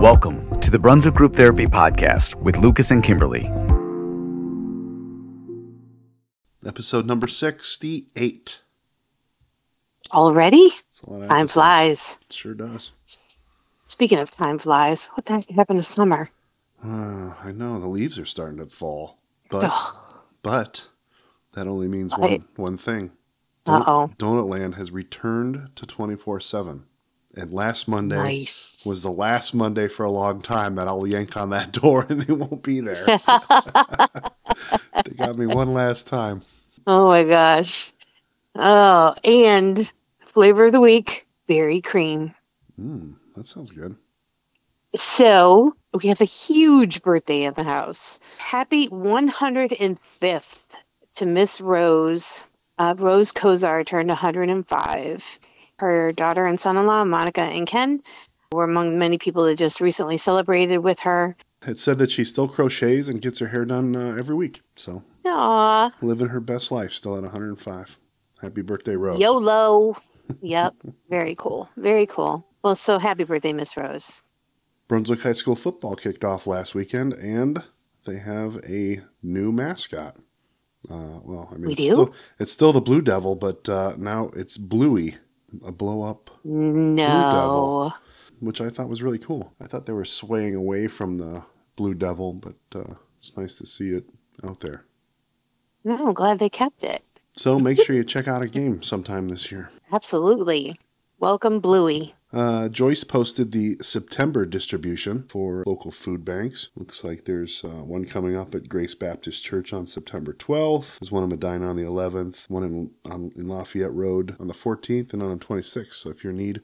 Welcome to the Brunswick Group Therapy Podcast with Lucas and Kimberlee. Episode number 68. Already? That's a lot of Time flies. It sure does. Speaking of time flies, what the heck happened to summer? Uh, I know, the leaves are starting to fall. But, Ugh. but that only means I- one, one thing. Don- Uh-oh. Donut Land has returned to 24 7. And last Monday Nice. was the last Monday for a long time that I'll yank on that door and they won't be there. they got me one last time. oh my gosh. Oh, and flavor of the week, berry cream. Mm, that sounds good. So we have a huge birthday in the house. Happy 105th to Miss Rose. Uh, Rose Kozar turned 105. Her daughter and son in law, Monica and Ken, were among many people that just recently celebrated with her. It said that she still crochets and gets her hair done uh, every week. So Aw, living her best life, still at 105. Happy birthday, Rose. YOLO. Yep, very cool. Very cool. Well, so happy birthday, Miss Rose. Brunswick High School football kicked off last weekend, and they have a new mascot. Uh, well, I mean, We it's, do? Still, it's still the Blue Devil, but uh, now it's Bluey, a blow up, No. which I thought was really cool. I thought they were swaying away from the Blue Devil, but uh, it's nice to see it out there. No, I'm glad they kept it. So make sure you check out a game sometime this year. Absolutely. Welcome, Bluey. Uh, Joyce posted the September distribution for local food banks. Looks like there's uh, one coming up at Grace Baptist Church on September 12th. There's one in Medina on the 11th, one in, on, in Lafayette Road on the 14th, and on the 26th. So if you're in need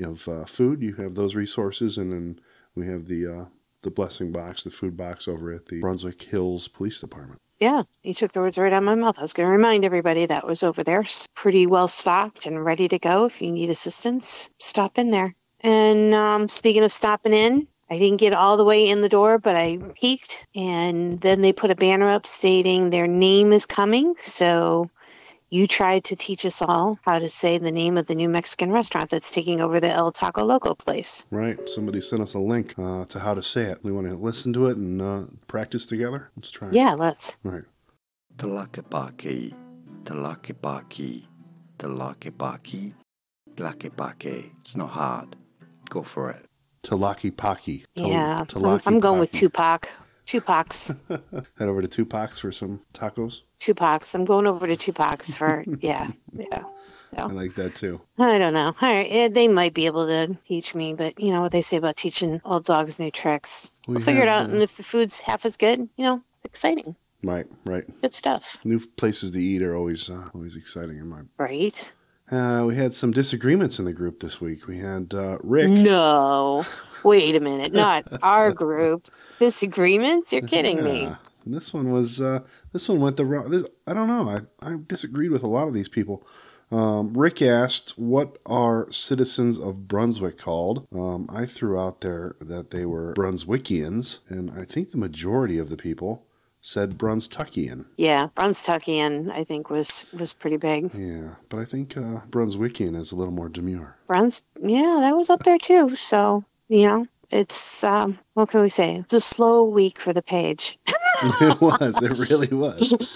of uh, food, you have those resources. And then we have the, uh, the blessing box, the food box over at the Brunswick Hills Police Department. Yeah, you took the words right out of my mouth. I was going to remind everybody that was over there. Pretty well stocked and ready to go. If you need assistance, stop in there. And um, speaking of stopping in, I didn't get all the way in the door, but I peeked. And then they put a banner up stating their name is coming. So you tried to teach us all how to say the name of the new Mexican restaurant that's taking over the El Taco Loco place. Right. Somebody sent us a link uh, to how to say it. We want to listen to it and uh, practice together. Let's try it. Yeah, let's. All right. Talakibaki, Talakibaki, Talakibaki, Talakibaki. It's not hard. Go for it. Talaki Paki. Yeah, I'm, I'm going with Paki. Tupac. Tupac's. Head over to Tupac's for some tacos. Tupac's. I'm going over to Tupac's for yeah, yeah. I like that too. I don't know. All right, eh, they might be able to teach me, but you know what they say about teaching old dogs new tricks. We We'll figure it out, uh, and if the food's half as good, you know, it's exciting. Right, right. Good stuff, New places to eat are always uh, always exciting in my. right? Uh, we had some disagreements in the group this week. We had uh, Rick. No, wait a minute, not our group. Disagreements? You're kidding me. And This one was uh, this one went the wrong. This, I don't know. I, I disagreed with a lot of these people. Um, Rick asked, "What are citizens of Brunswick called?" Um, I threw out there that they were Brunswickians, and I think the majority of the people said Brunstuckian. Yeah, Brunstuckian, I think was was pretty big. Yeah, but I think uh, Brunswickian is a little more demure. Bruns, yeah, that was up there too. So you know, it's um, what can we say? It was a slow week for the page. it was. It really was.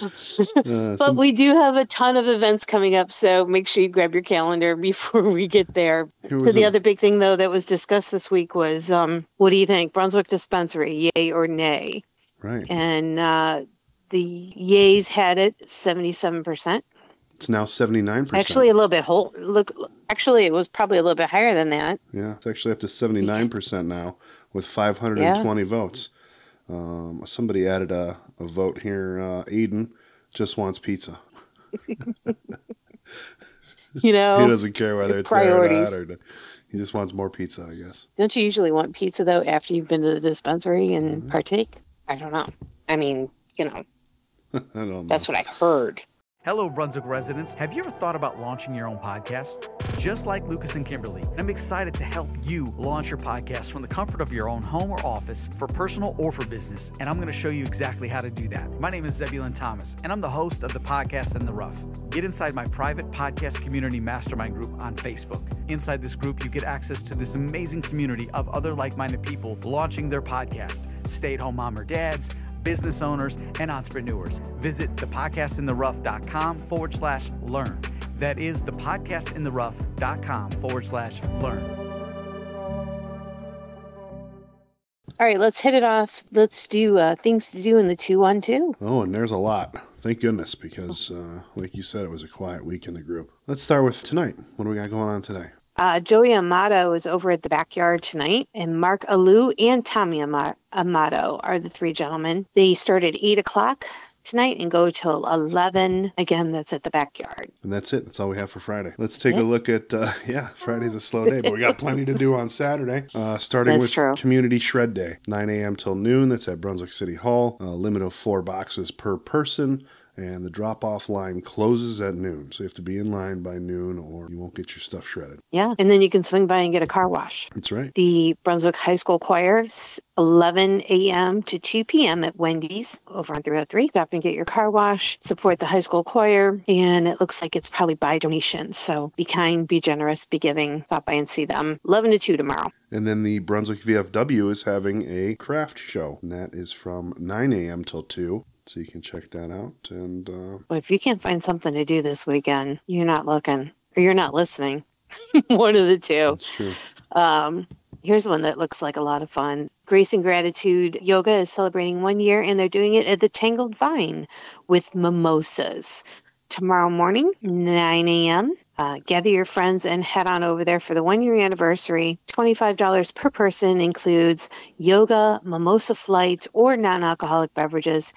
Uh, But some- we do have a ton of events coming up, so make sure you grab your calendar before we get there. So the a- other big thing, though, that was discussed this week was, um, what do you think, Brunswick Dispensary, yay or nay? right. And uh, the yays had it seventy-seven percent. It's now seventy nine percent. Actually, a little bit whole. Look, actually, it was probably a little bit higher than that. Yeah, it's actually up to 79% now with 520 votes. Um, somebody added a, a vote here. Uh, Aiden just wants pizza. You know, he doesn't care whether it's there or priorities. not. Or, he just wants more pizza, I guess. don't you usually want pizza though after you've been to the dispensary and Mhm. partake? I don't know. I mean, you know, I don't know. that's what I heard. Hello, Brunswick residents. Have you ever thought about launching your own podcast? Just like Lucas and Kimberlee, and I'm excited to help you launch your podcast from the comfort of your own home or office for personal or for business. And I'm going to show you exactly how to do that. My name is Zebulon Thomas, and I'm the host of the podcast in the rough. Get inside my private podcast community mastermind group on Facebook. Inside this group, you get access to this amazing community of other like minded people launching their podcast, stay at home mom or dads business owners, and entrepreneurs. Visit thepodcastintherough.com forward slash learn. That is thepodcastintherough.com forward slash learn. All right, let's hit it off. Let's do uh, things to do in the 212. Oh, and there's a lot. Thank goodness, because uh, like you said, it was a quiet week in the group. Let's start with tonight. What do we got going on today? Uh, Joey Amato is over at the backyard tonight, and Mark Alou and Tommy Amato are the three gentlemen. They start at 8 o'clock tonight and go till 11. Again, that's at the backyard. And that's it. That's all we have for Friday. Let's take a look at, uh, yeah, Friday's a slow day, but we got plenty to do on Saturday. Uh, starting That's with true. Community Shred Day, 9 a.m. till noon. That's at Brunswick City Hall. A limit of four boxes per person. And the drop off line closes at noon. So you have to be in line by noon or you won't get your stuff shredded. Yeah, and then you can swing by and get a car wash. That's right. The Brunswick High School Choir, 11 a.m. to 2 p.m. at Wendy's over on 303. Stop and get your car wash, support the high school choir, and it looks like it's probably by donation. So be kind, be generous, be giving. Stop by and see them. 11 to 2 tomorrow. And then the Brunswick VFW is having a craft show. And that is from 9 a.m. till 2. So you can check that out. And uh, Well, if you can't find something to do this weekend, you're not looking or you're not listening. One of the two. it's true. Um, here's one that looks like a lot of fun. Grace and Gratitude Yoga is celebrating one year, and they're doing it at the Tangled Vine with mimosas. Tomorrow morning, 9 a.m. Uh, gather your friends and head on over there for the one year anniversary. $25 per person includes yoga, mimosa flight, or non alcoholic beverages,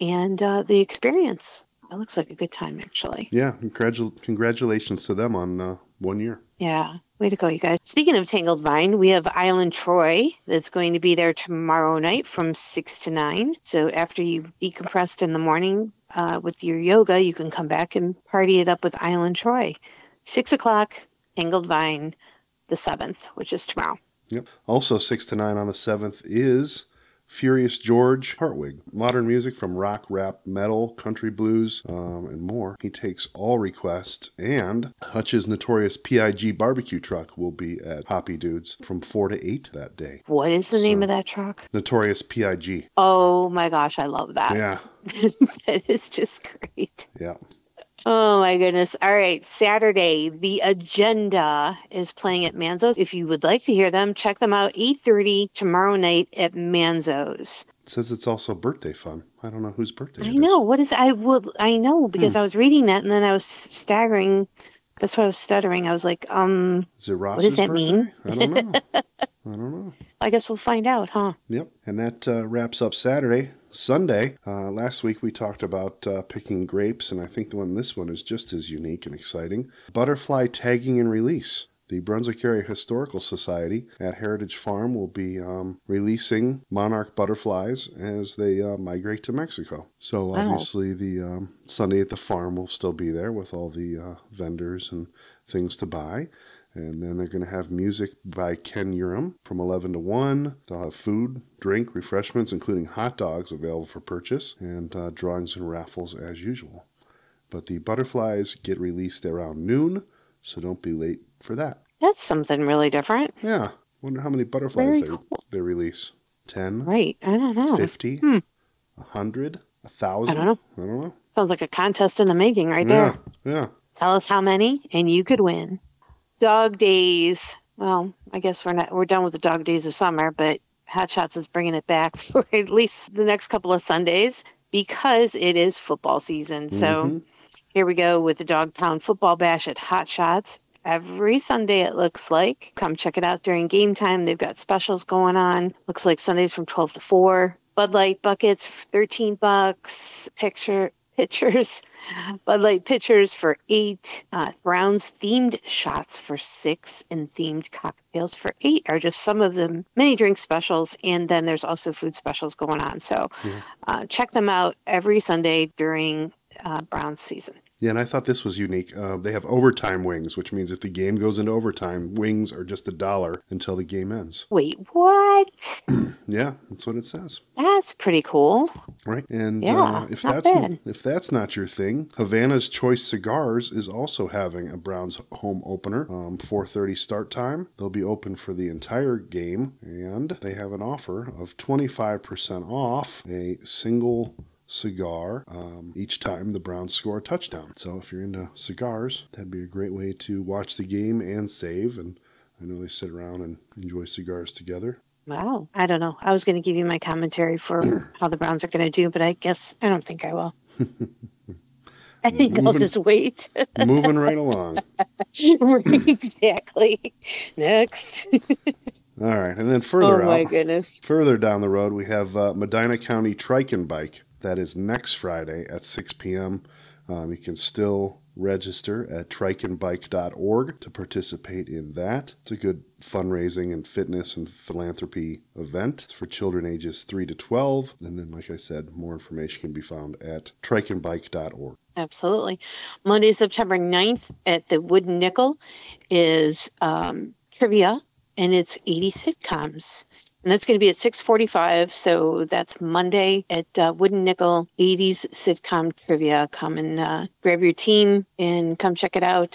and uh, the experience. It looks like a good time, actually. Yeah, congratu- congratulations to them on uh, one year. Yeah, way to go, you guys. Speaking of Tangled Vine, we have Island Troy that's going to be there tomorrow night from 6 to 9. So after you've decompressed in the morning uh, with your yoga, you can come back and party it up with Island Troy. 6 o'clock, Tangled Vine, the 7th, which is tomorrow. Yep. Also, 6 to 9 on the 7th is Furious George Hartwig. Modern music from rock, rap, metal, country blues, um, and more. He takes all requests, and Hutch's notorious PIG barbecue truck will be at Hoppy Dudes from 4 to 8 that day. What is the name of that truck? Notorious PIG. Oh my gosh, I love that. Yeah, that is just great. yeah. Oh my goodness. All right. Saturday, the agenda is playing at Manzo's. If you would like to hear them, check them out 8:30 tomorrow night at Manzo's. It says it's also birthday fun. I don't know whose birthday I it is. know. What is I will I know because Hmm. I was reading that and then I was staggering. That's why I was stuttering. I was like, um, it Ross's that birthday? mean? I don't know. I don't know. I guess we'll find out, huh? Yep. And that uh, wraps up Saturday. Sunday, uh, last week we talked about uh, picking grapes, and I think the one this one is just as unique and exciting. Butterfly tagging and release. The Brunswick Area Historical Society at Heritage Farm will be um, releasing monarch butterflies as they uh, migrate to Mexico. So Wow. obviously, the um, Sunday at the farm will still be there with all the uh, vendors and things to buy. And then they're going to have music by Ken Urim from 11 to 1. They'll have food, drink, refreshments, including hot dogs available for purchase, and uh, drawings and raffles as usual. But the butterflies get released around noon, so don't be late for that. That's something really different. Yeah, wonder how many butterflies they, cool. they release. 10, Right. I don't know. 50, Hmm. 100, 1,000? I don't know. I don't know. Sounds like a contest in the making right there. Yeah, yeah. Tell us how many, and you could win. Dog days. Well, I guess we're not we're done with the dog days of summer, but Hotshotz is bringing it back for at least the next couple of Sundays because it is football season. So Mhm. here we go with the Dog Pound Football Bash at Hotshotz. Every Sunday, it looks like. Come check it out during game time. They've got specials going on. Looks like Sundays from 12 to 4. Bud Light buckets, 13 bucks. Picture pitchers, Bud Light pitchers for eight. Uh, Browns themed shots for six, and themed cocktails for eight are just some of the many drink specials. And then there's also food specials going on. So Yeah. uh, check them out every Sunday during uh, Browns season. Yeah, and I thought this was unique. Uh, they have overtime wings, which means if the game goes into overtime, wings are just a dollar until the game ends. Wait, what? Yeah, that's what it says. That's pretty cool. Right, and Yeah, uh, if that's if that's not your thing, Havana's Choice Cigars is also having a Browns home opener. Um, 4:30 start time. They'll be open for the entire game, and they have an offer of 25% off a single cigar um, each time the Browns score a touchdown. So if you're into cigars, that'd be a great way to watch the game and save. And I know they sit around and enjoy cigars together. Wow. I don't know. I was going to give you my commentary for how the Browns are going to do, but I guess I don't think I will. I think I'll just wait. Moving right along. exactly. Next. All right, and then further oh my out, goodness. further down the road, we have uh, Medina County Trike and Bike. That is next Friday at 6 p.m. Um, you can still register at trikeandbike.org to participate in that. It's a good fundraising and fitness and philanthropy event. It's for children ages 3 to 12. And then, like I said, more information can be found at trikeandbike.org. Absolutely. Monday, September 9th at the Wooden Nickel is um, trivia, and it's 80 sitcoms. And that's going to be at 645. So that's Monday at uh, Wooden Nickel, 80s sitcom trivia. Come and uh, grab your team and come check it out.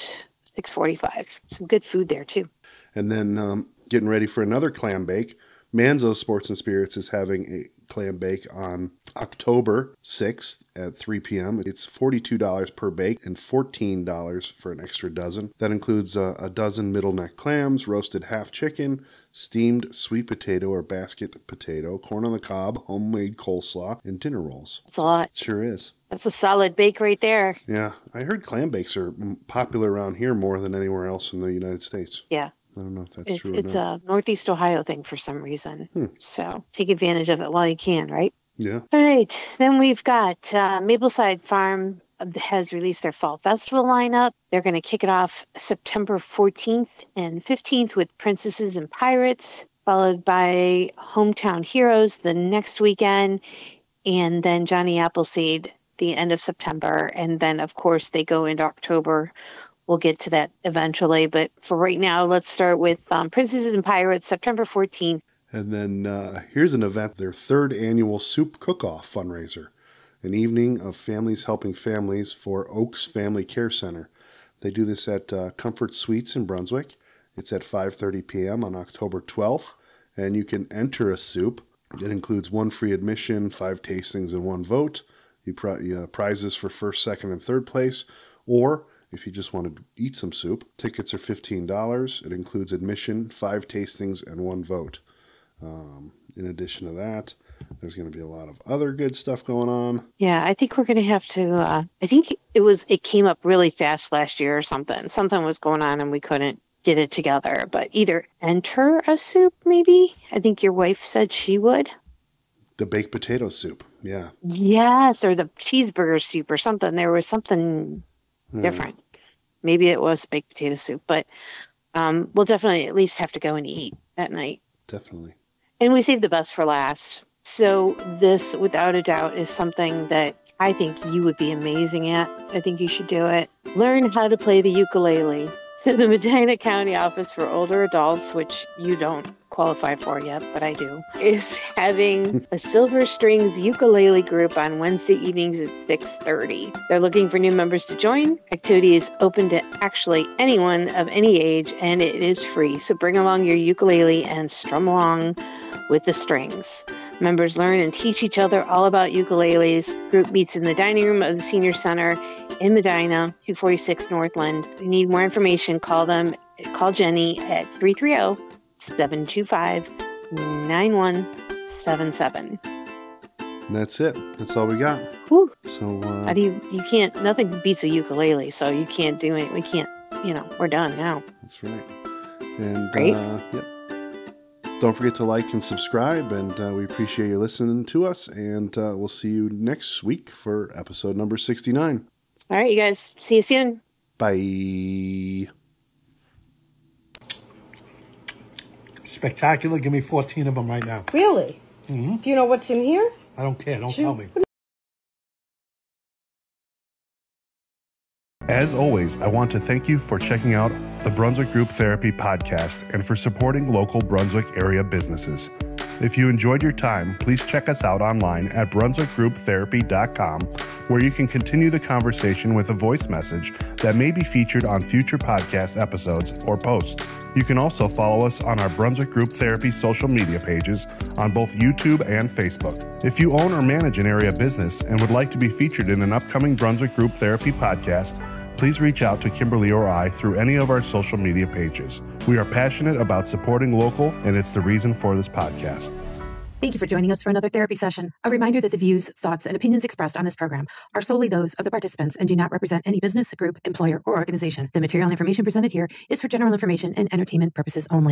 645. Some good food there, too. And then um, getting ready for another clam bake. Manzo Sports and Spirits is having a clam bake on October 6th at 3 p.m. It's $42 per bake and $14 for an extra dozen. That includes uh, a dozen middle neck clams, roasted half chicken, steamed sweet potato or basket potato, corn on the cob, homemade coleslaw, and dinner rolls. That's a lot. Sure is. That's a solid bake right there. Yeah, I heard clam bakes are popular around here more than anywhere else in the United States. Yeah. I don't know if that's It's true it's not. a Northeast Ohio thing for some reason. Hmm. So take advantage of it while you can, right? yeah. All right. Then we've got uh, Mapleside Farm has released their fall festival lineup. They're going to kick it off September 14th and 15th with Princesses and Pirates, followed by Hometown Heroes the next weekend, and then Johnny Appleseed the end of September. And then, of course, they go into October. We'll get to that eventually. But for right now, let's start with um, Princesses and Pirates, September 14th. And then uh, here's an event, their third annual Soup Cook Off fundraiser, an evening of families helping families for Oaks Family Care Center. They do this at uh, Comfort Suites in Brunswick. It's at 5:30 p.m. on October 12th, and you can enter a soup. It includes one free admission, five tastings, and one vote. You uh, prizes for first, second, and third place, or if you just want to eat some soup, tickets are $15. It includes admission, five tastings, and one vote. Um, in addition to that, there's going to be a lot of other good stuff going on. Yeah, I think we're going to have to. Uh, I think it was. It came up really fast last year or something. Something was going on and we couldn't get it together. But either enter a soup, maybe. I think your wife said she would. The baked potato soup, yeah. Yes, or the cheeseburger soup or something. There was something Hmm. different. Maybe it was baked potato soup, but um, we'll definitely at least have to go and eat that night. Definitely. And we saved the best for last. So this, without a doubt, is something that I think you would be amazing at. I think you should do it. Learn how to play the ukulele. So the Medina County Office for Older Adults, which you don't qualify for yet, but I do, is having a Silver Strings ukulele group on Wednesday evenings at 6:30. They're looking for new members to join. Activity is open to actually anyone of any age and it is free. So bring along your ukulele and strum along with the strings. Members learn and teach each other all about ukuleles. Group meets in the dining room of the Senior Center in Medina, 246 Northland. If you need more information, call them. Call Jenny at 330 725 9177. And that's it. That's all we got. Whew. So, How uh, do you, you can't, nothing beats a ukulele, so you can't do it. We can't, you know, we're done now. that's right. And, Great. uh, yep. Don't forget to like and subscribe, and uh, we appreciate you listening to us. And uh, we'll see you next week for episode number 69. All right, you guys, see you soon. Bye. Spectacular. Give me 14 of them right now. Really? Do you know what's in here? I don't care. Don't Shoot. tell me. As always, I want to thank you for checking out the Brunswick Group Therapy podcast and for supporting local Brunswick area businesses. If you enjoyed your time, please check us out online at brunswickgrouptherapy.com, where you can continue the conversation with a voice message that may be featured on future podcast episodes or posts. You can also follow us on our Brunswick Group Therapy social media pages on both YouTube and Facebook. If you own or manage an area business and would like to be featured in an upcoming Brunswick Group Therapy podcast, please reach out to Kimberlee or I through any of our social media pages. We are passionate about supporting local, and it's the reason for this podcast. Thank you for joining us for another therapy session. A reminder that the views, thoughts, and opinions expressed on this program are solely those of the participants and do not represent any business, group, employer, or organization. The material information presented here is for general information and entertainment purposes only.